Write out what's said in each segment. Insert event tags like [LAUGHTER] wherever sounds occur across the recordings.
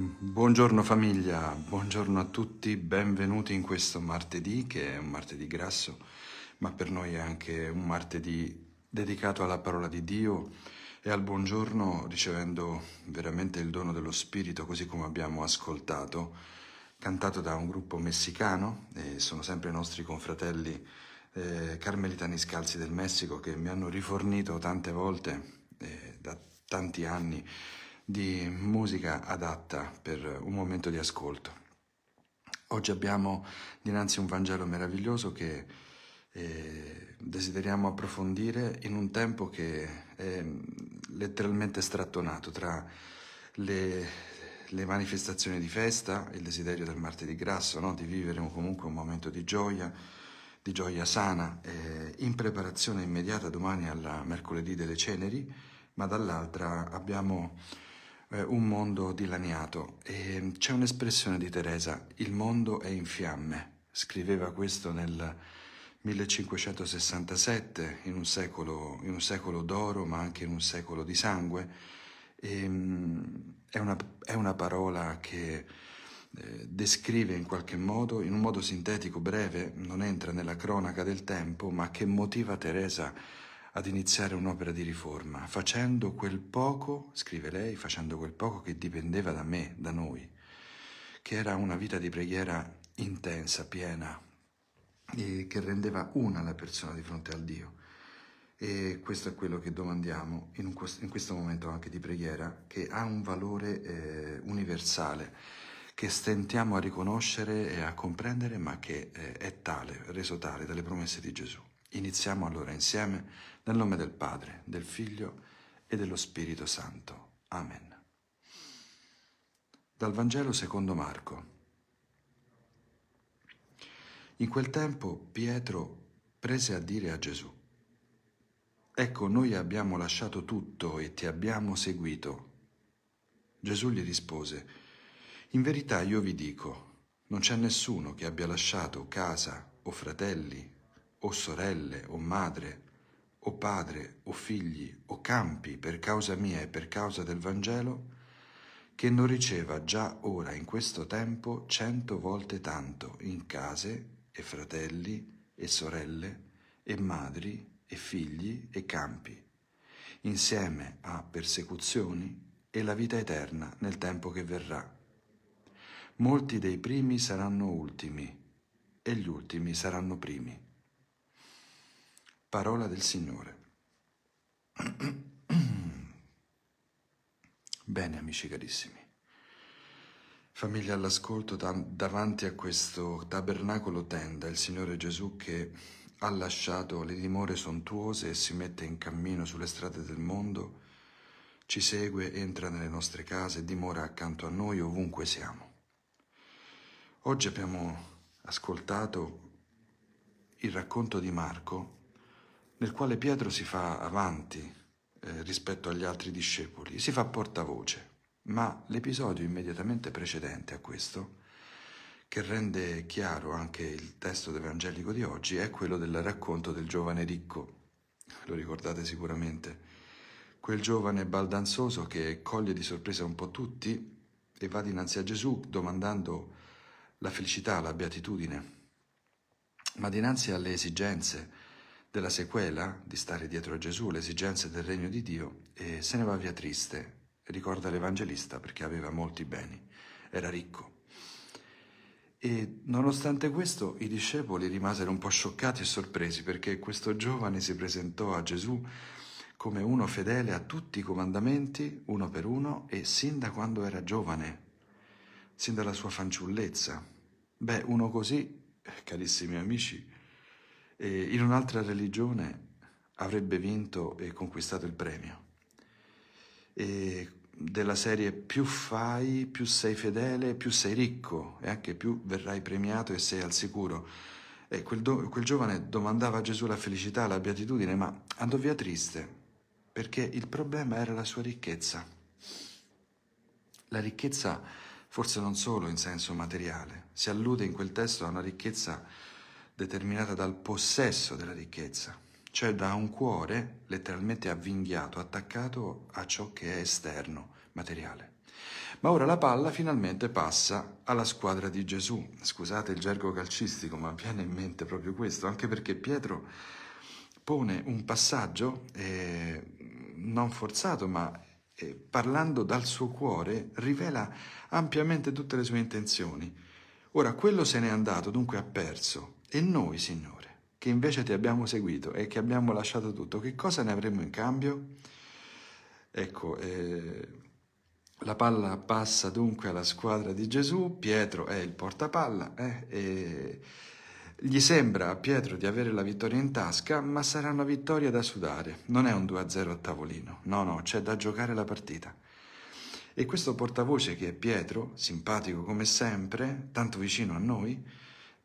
Buongiorno famiglia, buongiorno a tutti, benvenuti in questo martedì che è un martedì grasso, ma per noi è anche un martedì dedicato alla parola di Dio e al buongiorno ricevendo veramente il dono dello Spirito, così come abbiamo ascoltato, cantato da un gruppo messicano, e sono sempre i nostri confratelli eh, carmelitani scalzi del Messico che mi hanno rifornito tante volte, eh, da tanti anni, di musica adatta per un momento di ascolto. Oggi abbiamo dinanzi un Vangelo meraviglioso che eh, desideriamo approfondire in un tempo che è letteralmente strattonato tra le, le manifestazioni di festa, il desiderio del martedì grasso, no? di vivere comunque un momento di gioia, di gioia sana, eh, in preparazione immediata domani al mercoledì delle ceneri, ma dall'altra abbiamo eh, un mondo dilaniato. E c'è un'espressione di Teresa, il mondo è in fiamme. Scriveva questo nel 1567, in un secolo, in un secolo d'oro, ma anche in un secolo di sangue. E, è, una, è una parola che eh, descrive in qualche modo, in un modo sintetico, breve, non entra nella cronaca del tempo, ma che motiva Teresa ad iniziare un'opera di riforma, facendo quel poco, scrive lei, facendo quel poco che dipendeva da me, da noi, che era una vita di preghiera intensa, piena, e che rendeva una la persona di fronte al Dio. E questo è quello che domandiamo in, questo, in questo momento anche di preghiera, che ha un valore eh, universale, che stentiamo a riconoscere e a comprendere, ma che eh, è tale, reso tale dalle promesse di Gesù. Iniziamo allora insieme nel nome del Padre, del Figlio e dello Spirito Santo. Amen. Dal Vangelo secondo Marco. In quel tempo Pietro prese a dire a Gesù, Ecco, noi abbiamo lasciato tutto e ti abbiamo seguito. Gesù gli rispose, In verità io vi dico, non c'è nessuno che abbia lasciato casa o fratelli o sorelle o madre o padre, o figli, o campi per causa mia e per causa del Vangelo, che non riceva già ora in questo tempo cento volte tanto in case e fratelli e sorelle e madri e figli e campi, insieme a persecuzioni e la vita eterna nel tempo che verrà. Molti dei primi saranno ultimi e gli ultimi saranno primi. Parola del Signore. [CLEARS THROAT] Bene, amici carissimi. Famiglia all'ascolto davanti a questo tabernacolo tenda il Signore Gesù che ha lasciato le dimore sontuose e si mette in cammino sulle strade del mondo, ci segue, entra nelle nostre case, dimora accanto a noi ovunque siamo. Oggi abbiamo ascoltato il racconto di Marco nel quale Pietro si fa avanti eh, rispetto agli altri discepoli, si fa portavoce. Ma l'episodio immediatamente precedente a questo, che rende chiaro anche il testo evangelico di oggi, è quello del racconto del giovane ricco. Lo ricordate sicuramente. Quel giovane baldanzoso che coglie di sorpresa un po' tutti e va dinanzi a Gesù domandando la felicità, la beatitudine. Ma dinanzi alle esigenze della sequela, di stare dietro a Gesù, le esigenze del regno di Dio, e se ne va via triste, ricorda l'Evangelista perché aveva molti beni, era ricco. E nonostante questo i discepoli rimasero un po' scioccati e sorpresi perché questo giovane si presentò a Gesù come uno fedele a tutti i comandamenti, uno per uno, e sin da quando era giovane, sin dalla sua fanciullezza. Beh, uno così, carissimi amici, in un'altra religione avrebbe vinto e conquistato il premio. E della serie più fai, più sei fedele, più sei ricco e anche più verrai premiato e sei al sicuro. E quel, do, quel giovane domandava a Gesù la felicità, la beatitudine, ma andò via triste perché il problema era la sua ricchezza. La ricchezza forse non solo in senso materiale, si allude in quel testo a una ricchezza determinata dal possesso della ricchezza cioè da un cuore letteralmente avvinghiato, attaccato a ciò che è esterno, materiale. Ma ora la palla finalmente passa alla squadra di Gesù. Scusate il gergo calcistico, ma viene in mente proprio questo, anche perché Pietro pone un passaggio eh, non forzato, ma eh, parlando dal suo cuore, rivela ampiamente tutte le sue intenzioni. Ora, quello se n'è andato, dunque ha perso. E noi, Signore? che invece ti abbiamo seguito e che abbiamo lasciato tutto, che cosa ne avremo in cambio? Ecco, eh, la palla passa dunque alla squadra di Gesù, Pietro è il portapalla eh, e gli sembra a Pietro di avere la vittoria in tasca, ma sarà una vittoria da sudare, non è un 2-0 a tavolino, no, no, c'è da giocare la partita. E questo portavoce che è Pietro, simpatico come sempre, tanto vicino a noi,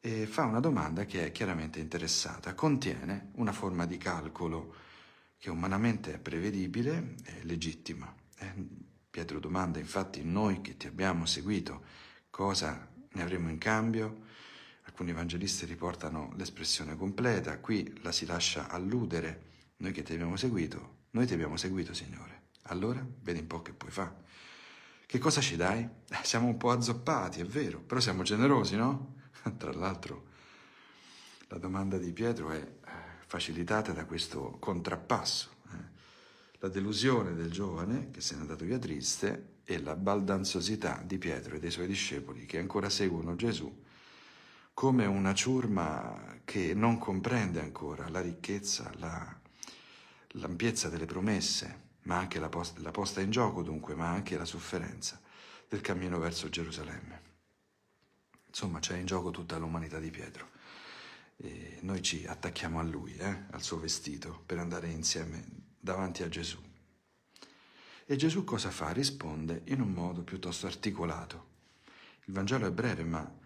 e fa una domanda che è chiaramente interessata. Contiene una forma di calcolo che umanamente è prevedibile e legittima. Eh, Pietro domanda infatti noi che ti abbiamo seguito cosa ne avremo in cambio? Alcuni evangelisti riportano l'espressione completa, qui la si lascia alludere, noi che ti abbiamo seguito, noi ti abbiamo seguito Signore. Allora vedi un po' che puoi fare. Che cosa ci dai? [LAUGHS] Siamo un po' azzoppati, è vero, però siamo generosi, no? [LAUGHS] Tra l'altro la domanda di Pietro è eh, facilitata da questo contrappasso. Eh. La delusione del giovane che se n'è andato via triste e la baldanzosità di Pietro e dei suoi discepoli che ancora seguono Gesù come una ciurma che non comprende ancora la ricchezza, la, l'ampiezza delle promesse, ma anche la, posta, la posta in gioco dunque, ma anche la sofferenza del cammino verso Gerusalemme. Insomma, c'è in gioco tutta l'umanità di Pietro. E noi ci attacchiamo a lui, eh, al suo vestito, per andare insieme davanti a Gesù. E Gesù cosa fa? Risponde in un modo piuttosto articolato. Il Vangelo è breve, ma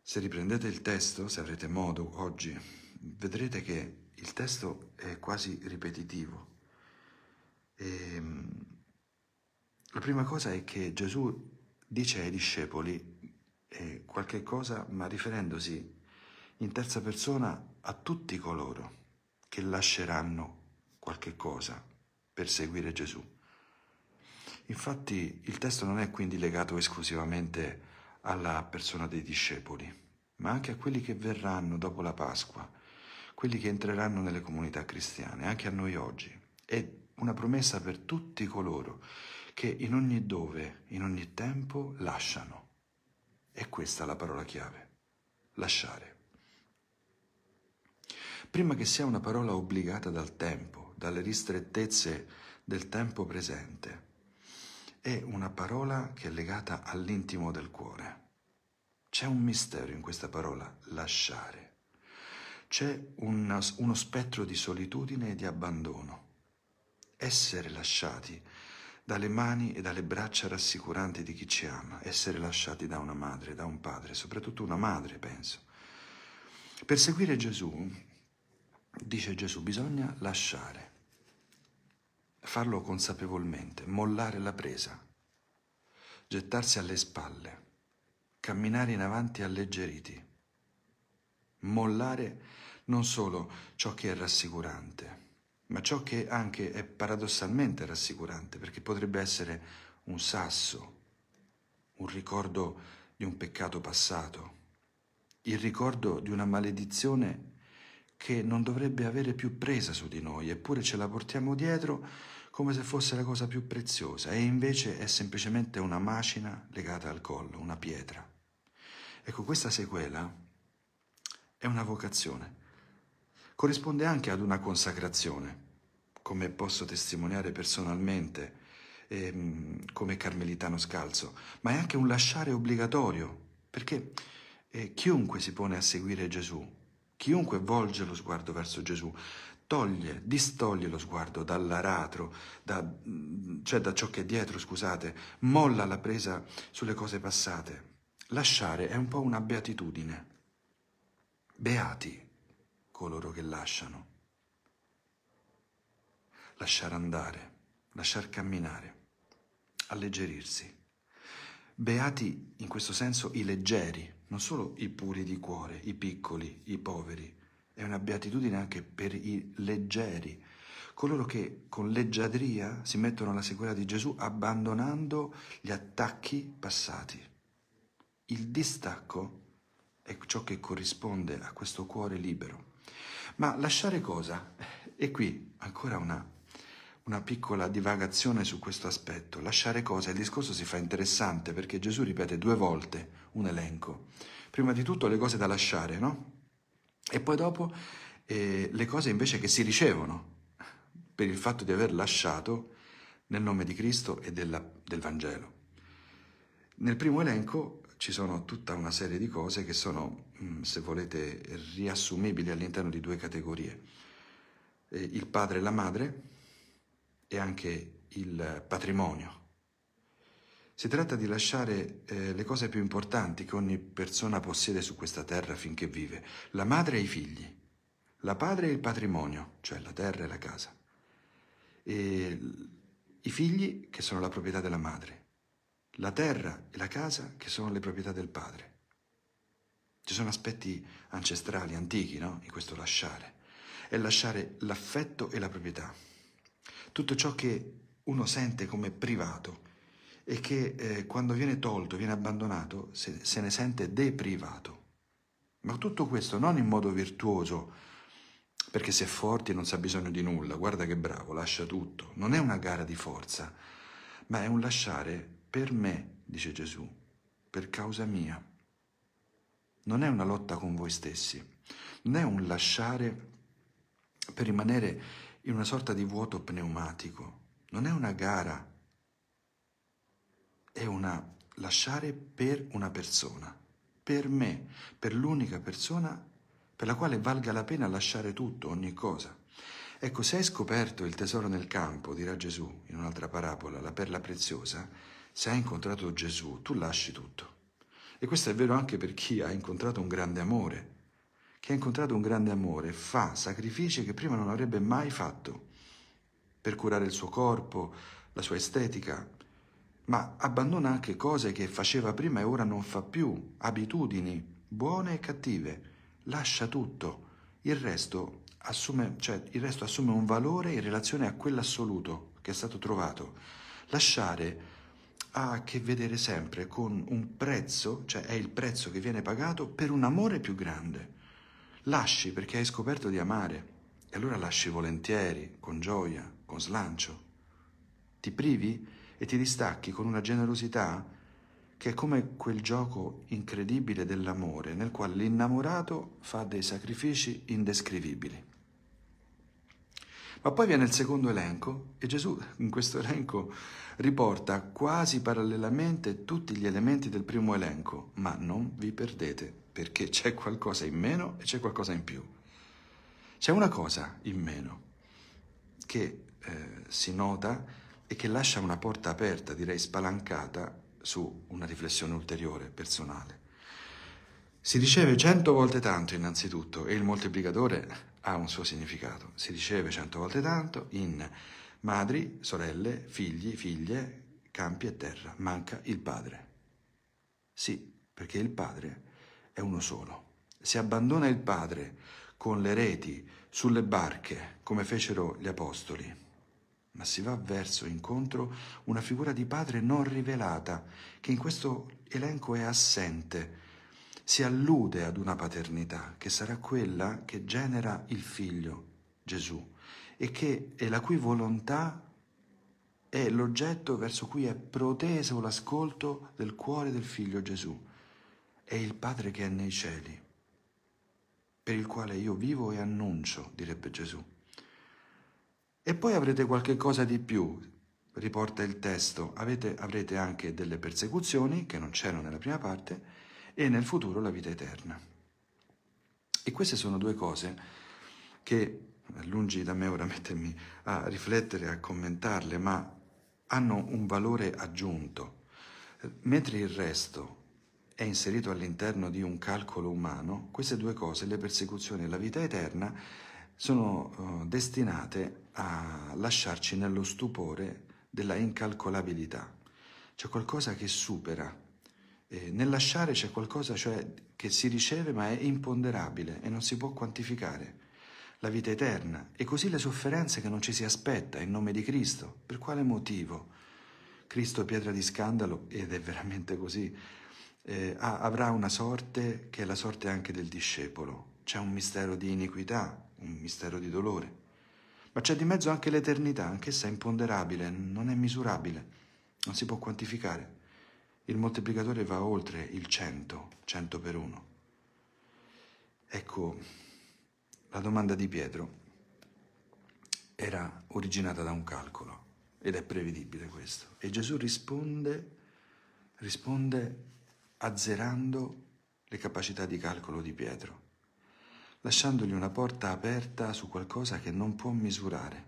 se riprendete il testo, se avrete modo oggi, vedrete che il testo è quasi ripetitivo. E, ehm, la prima cosa è che Gesù dice ai discepoli eh, qualche cosa, ma riferendosi in terza persona a tutti coloro che lasceranno qualche cosa per seguire Gesù. Infatti il testo non è quindi legato esclusivamente alla persona dei discepoli, ma anche a quelli che verranno dopo la Pasqua, quelli che entreranno nelle comunità cristiane, anche a noi oggi. È una promessa per tutti coloro che in ogni dove, in ogni tempo lasciano è questa la parola chiave, lasciare. Prima che sia una parola obbligata dal tempo, dalle ristrettezze del tempo presente, è una parola che è legata all'intimo del cuore. C'è un mistero in questa parola, lasciare. C'è una, uno spettro di solitudine e di abbandono. Essere lasciati dalle mani e dalle braccia rassicuranti di chi ci ama, essere lasciati da una madre, da un padre, soprattutto una madre, penso. Per seguire Gesù, dice Gesù, bisogna lasciare, farlo consapevolmente, mollare la presa, gettarsi alle spalle, camminare in avanti alleggeriti, mollare non solo ciò che è rassicurante, ma ciò che anche è paradossalmente rassicurante, perché potrebbe essere un sasso, un ricordo di un peccato passato, il ricordo di una maledizione che non dovrebbe avere più presa su di noi, eppure ce la portiamo dietro come se fosse la cosa più preziosa, e invece è semplicemente una macina legata al collo, una pietra. Ecco, questa sequela è una vocazione corrisponde anche ad una consacrazione, come posso testimoniare personalmente, ehm, come carmelitano scalzo, ma è anche un lasciare obbligatorio, perché eh, chiunque si pone a seguire Gesù, chiunque volge lo sguardo verso Gesù, toglie, distoglie lo sguardo dall'aratro, da, cioè da ciò che è dietro, scusate, molla la presa sulle cose passate. Lasciare è un po' una beatitudine. Beati coloro che lasciano. Lasciare andare, lasciar camminare, alleggerirsi. Beati in questo senso i leggeri, non solo i puri di cuore, i piccoli, i poveri. È una beatitudine anche per i leggeri, coloro che con leggiadria si mettono alla sequela di Gesù abbandonando gli attacchi passati. Il distacco è ciò che corrisponde a questo cuore libero. Ma lasciare cosa? E qui ancora una, una piccola divagazione su questo aspetto. Lasciare cosa? Il discorso si fa interessante perché Gesù ripete due volte un elenco. Prima di tutto le cose da lasciare, no? E poi dopo eh, le cose invece che si ricevono per il fatto di aver lasciato nel nome di Cristo e della, del Vangelo. Nel primo elenco ci sono tutta una serie di cose che sono, mm, se volete, riassumibili all'interno di due categorie. Eh, il padre e la madre e anche il patrimonio. Si tratta di lasciare eh, le cose più importanti che ogni persona possiede su questa terra finché vive. La madre e i figli, la padre e il patrimonio, cioè la terra e la casa. E i figli che sono la proprietà della madre la terra e la casa che sono le proprietà del padre. Ci sono aspetti ancestrali, antichi, no? In questo lasciare. È lasciare l'affetto e la proprietà. Tutto ciò che uno sente come privato e che eh, quando viene tolto, viene abbandonato, se, se ne sente deprivato. Ma tutto questo non in modo virtuoso, perché se è forti non sa bisogno di nulla, guarda che bravo, lascia tutto. Non è una gara di forza, ma è un lasciare per me, dice Gesù, per causa mia. Non è una lotta con voi stessi, non è un lasciare per rimanere in una sorta di vuoto pneumatico, non è una gara, è una lasciare per una persona, per me, per l'unica persona per la quale valga la pena lasciare tutto, ogni cosa. Ecco, se hai scoperto il tesoro nel campo, dirà Gesù in un'altra parabola, la perla preziosa, se hai incontrato Gesù, tu lasci tutto. E questo è vero anche per chi ha incontrato un grande amore. Chi ha incontrato un grande amore fa sacrifici che prima non avrebbe mai fatto per curare il suo corpo, la sua estetica, ma abbandona anche cose che faceva prima e ora non fa più, abitudini buone e cattive. Lascia tutto. Il resto assume, cioè, il resto assume un valore in relazione a quell'assoluto che è stato trovato. Lasciare ha a che vedere sempre con un prezzo, cioè è il prezzo che viene pagato per un amore più grande. Lasci perché hai scoperto di amare e allora lasci volentieri, con gioia, con slancio. Ti privi e ti distacchi con una generosità che è come quel gioco incredibile dell'amore nel quale l'innamorato fa dei sacrifici indescrivibili. Ma poi viene il secondo elenco e Gesù in questo elenco riporta quasi parallelamente tutti gli elementi del primo elenco, ma non vi perdete perché c'è qualcosa in meno e c'è qualcosa in più. C'è una cosa in meno che eh, si nota e che lascia una porta aperta, direi spalancata, su una riflessione ulteriore, personale. Si riceve cento volte tanto innanzitutto e il moltiplicatore ha un suo significato. Si riceve cento volte tanto in madri, sorelle, figli, figlie, campi e terra. Manca il padre. Sì, perché il padre è uno solo. Si abbandona il padre con le reti sulle barche, come fecero gli apostoli, ma si va verso incontro una figura di padre non rivelata, che in questo elenco è assente si allude ad una paternità che sarà quella che genera il figlio, Gesù, e che è la cui volontà è l'oggetto verso cui è proteso l'ascolto del cuore del figlio Gesù. È il Padre che è nei cieli, per il quale io vivo e annuncio, direbbe Gesù. E poi avrete qualche cosa di più, riporta il testo, Avete, avrete anche delle persecuzioni che non c'erano nella prima parte, e nel futuro la vita eterna. E queste sono due cose che, lungi da me ora mettermi a riflettere, a commentarle, ma hanno un valore aggiunto. Mentre il resto è inserito all'interno di un calcolo umano, queste due cose, le persecuzioni e la vita eterna, sono uh, destinate a lasciarci nello stupore della incalcolabilità. C'è qualcosa che supera eh, nel lasciare c'è qualcosa cioè, che si riceve ma è imponderabile e non si può quantificare. La vita eterna e così le sofferenze che non ci si aspetta in nome di Cristo. Per quale motivo? Cristo pietra di scandalo, ed è veramente così, eh, avrà una sorte che è la sorte anche del discepolo. C'è un mistero di iniquità, un mistero di dolore. Ma c'è di mezzo anche l'eternità, anch'essa è imponderabile, non è misurabile, non si può quantificare il moltiplicatore va oltre il 100, 100 per 1. Ecco, la domanda di Pietro era originata da un calcolo ed è prevedibile questo. E Gesù risponde, risponde azzerando le capacità di calcolo di Pietro, lasciandogli una porta aperta su qualcosa che non può misurare,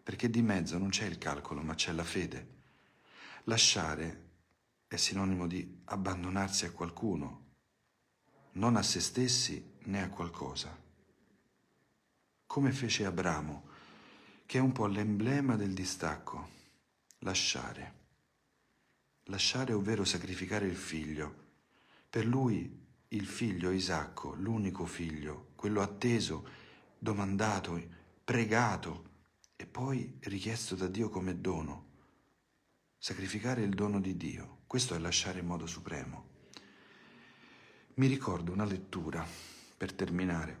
perché di mezzo non c'è il calcolo, ma c'è la fede. Lasciare è sinonimo di abbandonarsi a qualcuno, non a se stessi né a qualcosa. Come fece Abramo, che è un po' l'emblema del distacco, lasciare. Lasciare ovvero sacrificare il figlio. Per lui il figlio Isacco, l'unico figlio, quello atteso, domandato, pregato e poi richiesto da Dio come dono. Sacrificare il dono di Dio. Questo è lasciare in modo supremo. Mi ricordo una lettura, per terminare,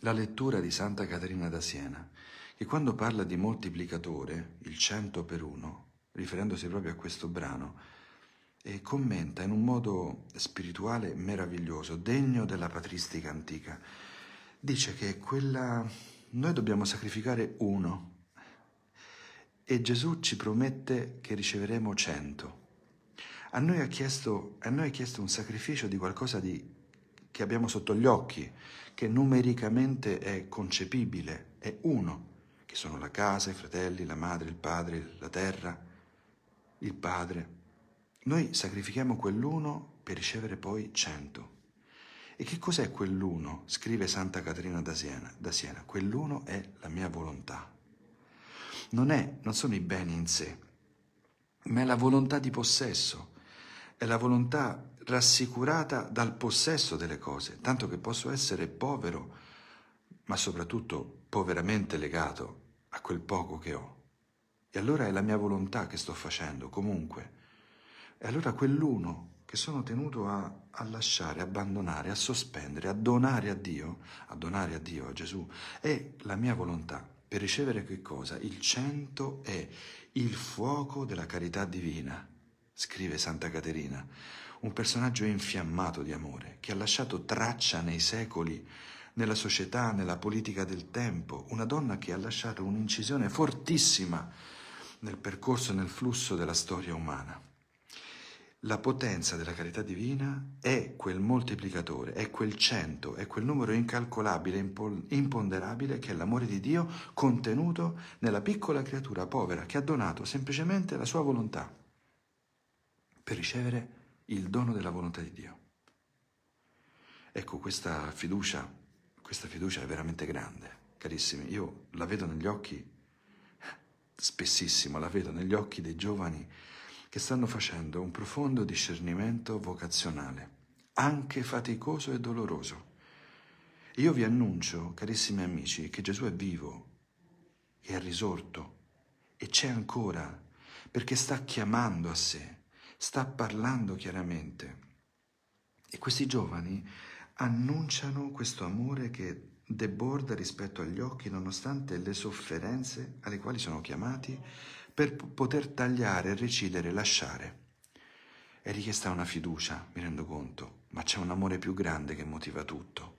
la lettura di Santa Caterina da Siena, che quando parla di moltiplicatore, il 100 per 1, riferendosi proprio a questo brano, e commenta in un modo spirituale meraviglioso, degno della patristica antica. Dice che quella... noi dobbiamo sacrificare uno e Gesù ci promette che riceveremo cento. A noi ha chiesto, noi ha chiesto un sacrificio di qualcosa di, che abbiamo sotto gli occhi, che numericamente è concepibile, è uno, che sono la casa, i fratelli, la madre, il padre, la terra, il padre. Noi sacrifichiamo quell'uno per ricevere poi cento. E che cos'è quell'uno? Scrive Santa Caterina da Siena. Da Siena. Quell'uno è la mia volontà. Non, è, non sono i beni in sé, ma è la volontà di possesso è la volontà rassicurata dal possesso delle cose, tanto che posso essere povero, ma soprattutto poveramente legato a quel poco che ho. E allora è la mia volontà che sto facendo, comunque. E allora quell'uno che sono tenuto a, a, lasciare, abbandonare, a sospendere, a donare a Dio, a donare a Dio, a Gesù, è la mia volontà. Per ricevere che cosa? Il cento è il fuoco della carità divina scrive Santa Caterina, un personaggio infiammato di amore che ha lasciato traccia nei secoli nella società, nella politica del tempo, una donna che ha lasciato un'incisione fortissima nel percorso e nel flusso della storia umana. La potenza della carità divina è quel moltiplicatore, è quel cento, è quel numero incalcolabile, imponderabile che è l'amore di Dio contenuto nella piccola creatura povera che ha donato semplicemente la sua volontà per ricevere il dono della volontà di Dio. Ecco, questa fiducia, questa fiducia è veramente grande, carissimi. Io la vedo negli occhi, spessissimo la vedo negli occhi dei giovani che stanno facendo un profondo discernimento vocazionale, anche faticoso e doloroso. Io vi annuncio, carissimi amici, che Gesù è vivo, è risorto e c'è ancora, perché sta chiamando a sé, sta parlando chiaramente. E questi giovani annunciano questo amore che deborda rispetto agli occhi nonostante le sofferenze alle quali sono chiamati per poter tagliare, recidere, lasciare. È richiesta una fiducia, mi rendo conto, ma c'è un amore più grande che motiva tutto.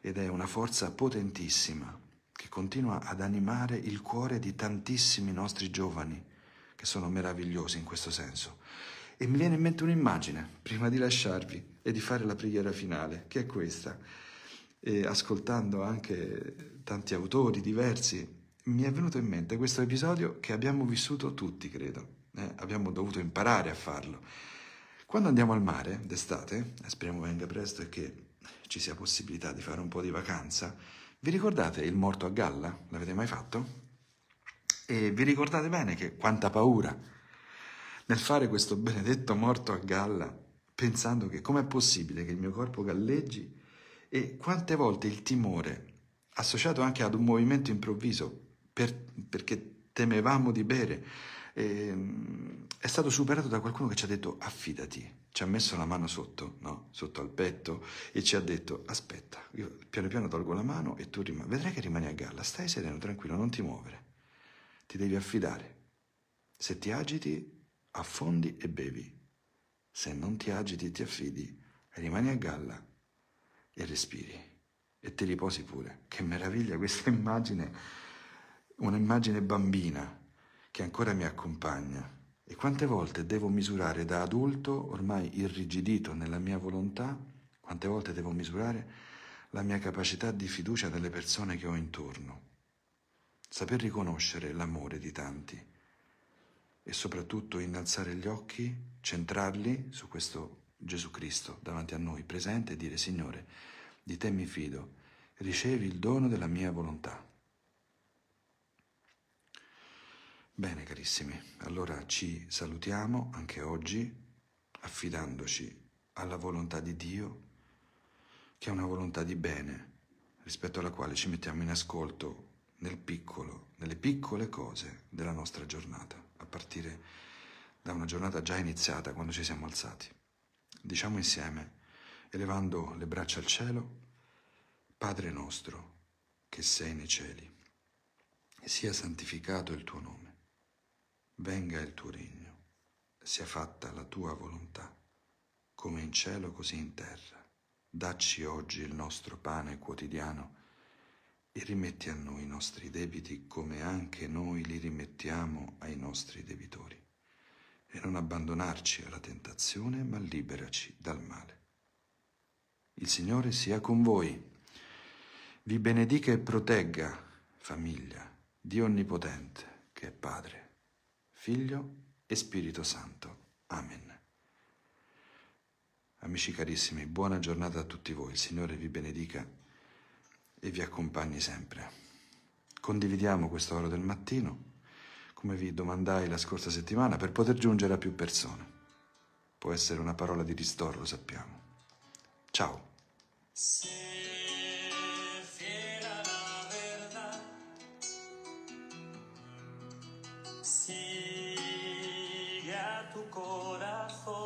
Ed è una forza potentissima che continua ad animare il cuore di tantissimi nostri giovani, che sono meravigliosi in questo senso. E mi viene in mente un'immagine, prima di lasciarvi e di fare la preghiera finale, che è questa. E ascoltando anche tanti autori diversi, mi è venuto in mente questo episodio che abbiamo vissuto tutti, credo. Eh? Abbiamo dovuto imparare a farlo. Quando andiamo al mare d'estate, speriamo venga presto e che ci sia possibilità di fare un po' di vacanza, vi ricordate il morto a galla? L'avete mai fatto? E vi ricordate bene che quanta paura nel fare questo benedetto morto a galla, pensando che com'è possibile che il mio corpo galleggi e quante volte il timore, associato anche ad un movimento improvviso, per, perché temevamo di bere, eh, è stato superato da qualcuno che ci ha detto affidati, ci ha messo la mano sotto, no? sotto al petto e ci ha detto aspetta, io piano piano tolgo la mano e tu rimani, vedrai che rimani a galla, stai sereno, tranquillo, non ti muovere, ti devi affidare. Se ti agiti, affondi e bevi. Se non ti agiti e ti affidi, rimani a galla e respiri e ti riposi pure. Che meraviglia questa [LAUGHS] immagine un'immagine bambina che ancora mi accompagna. E quante volte devo misurare da adulto, ormai irrigidito nella mia volontà, quante volte devo misurare la mia capacità di fiducia nelle persone che ho intorno. Saper riconoscere l'amore di tanti e soprattutto innalzare gli occhi, centrarli su questo Gesù Cristo davanti a noi, presente e dire Signore, di te mi fido, ricevi il dono della mia volontà. Bene carissimi, allora ci salutiamo anche oggi affidandoci alla volontà di Dio, che è una volontà di bene, rispetto alla quale ci mettiamo in ascolto nel piccolo, nelle piccole cose della nostra giornata, a partire da una giornata già iniziata quando ci siamo alzati. Diciamo insieme, elevando le braccia al cielo, Padre nostro, che sei nei cieli, sia santificato il tuo nome venga il tuo regno, sia fatta la tua volontà, come in cielo così in terra. Dacci oggi il nostro pane quotidiano e rimetti a noi i nostri debiti come anche noi li rimettiamo ai nostri debitori. E non abbandonarci alla tentazione, ma liberaci dal male. Il Signore sia con voi. Vi benedica e protegga, famiglia, Dio Onnipotente, che è Padre Figlio e Spirito Santo. Amen. Amici carissimi, buona giornata a tutti voi. Il Signore vi benedica e vi accompagni sempre. Condividiamo quest'ora del mattino, come vi domandai la scorsa settimana, per poter giungere a più persone. Può essere una parola di ristoro, lo sappiamo. Ciao. Siente la alegría